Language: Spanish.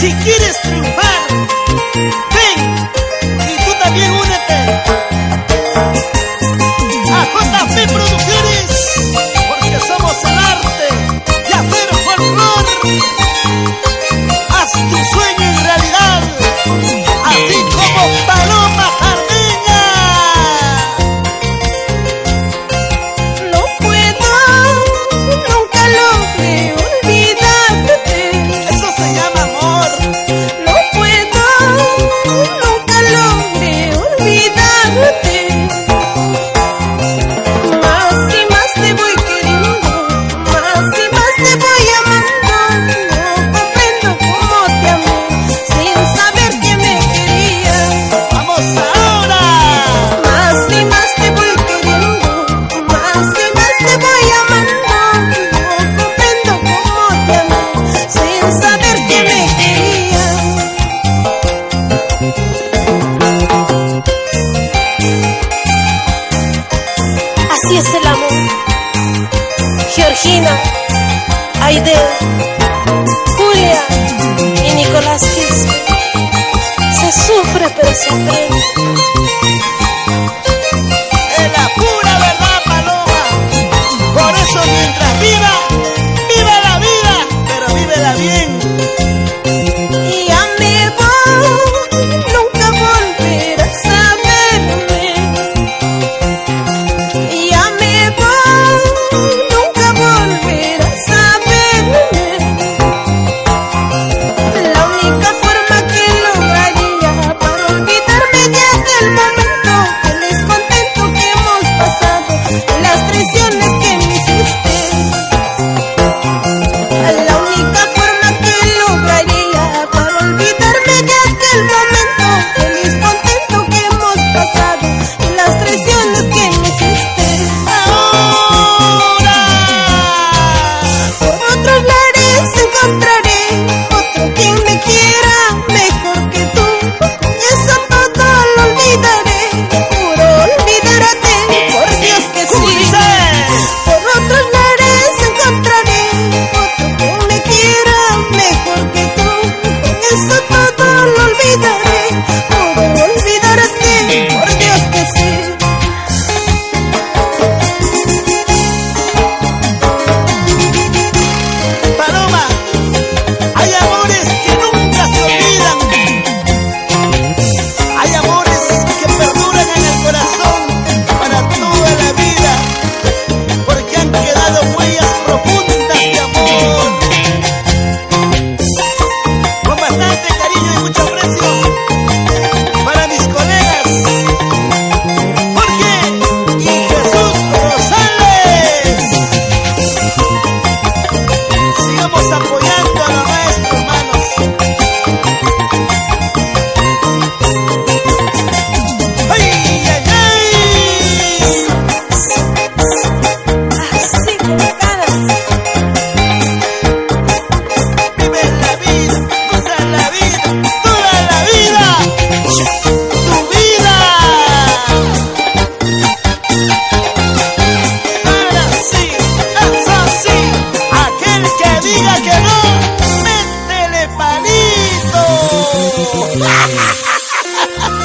Si quieres triunfar. Gina, Aide, Julia y Nicolás Quispe. Se sufre pero se aprende.